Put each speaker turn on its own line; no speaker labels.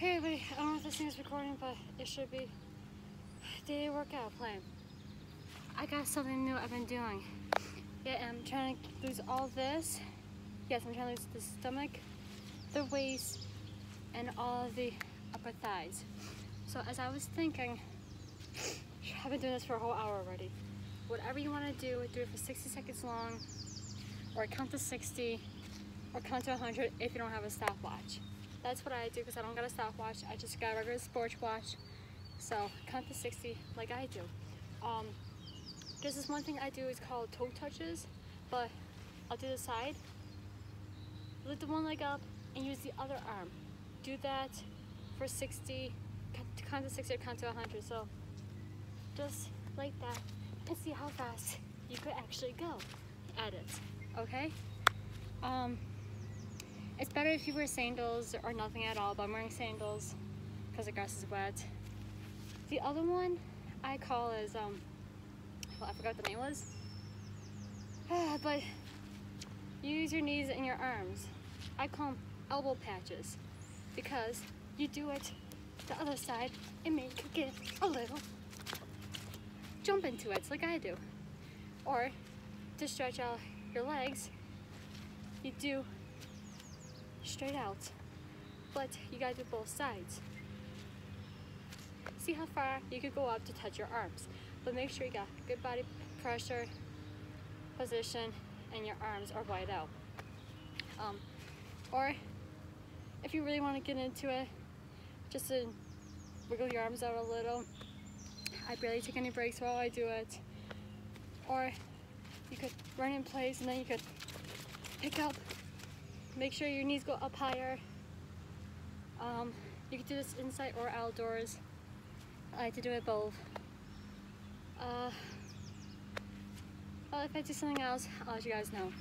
Hey everybody, I don't know if this thing is recording, but it should be. Daily workout plan. I got something new I've been doing. Yeah, I'm trying to lose all this. Yes, I'm trying to lose the stomach, the waist, and all the upper thighs. So as I was thinking, I've been doing this for a whole hour already. Whatever you want to do, do it for 60 seconds long, or count to 60, or count to 100 if you don't have a stopwatch. That's what I do because I don't got a stopwatch. I just got a regular sports watch. So count to 60 like I do. Um, there's this one thing I do is called toe touches, but I'll do the side, lift the one leg up, and use the other arm. Do that for 60, count to 60 or count to 100. So just like that and see how fast you could actually go at it, okay? Um, it's better if you wear sandals or nothing at all, but I'm wearing sandals because the grass is wet. The other one I call is, um, well, I forgot what the name was. but you use your knees and your arms. I call them elbow patches because you do it the other side and make you get a little jump into it like I do. Or to stretch out your legs, you do straight out. But you gotta do both sides. See how far you could go up to touch your arms. But make sure you got good body pressure, position, and your arms are wide out. Um, or if you really want to get into it, just to wiggle your arms out a little. I barely take any breaks while I do it. Or you could run in place and then you could pick up Make sure your knees go up higher. Um, you can do this inside or outdoors. I like to do it both. Uh, well, if I do something else, I'll let you guys know.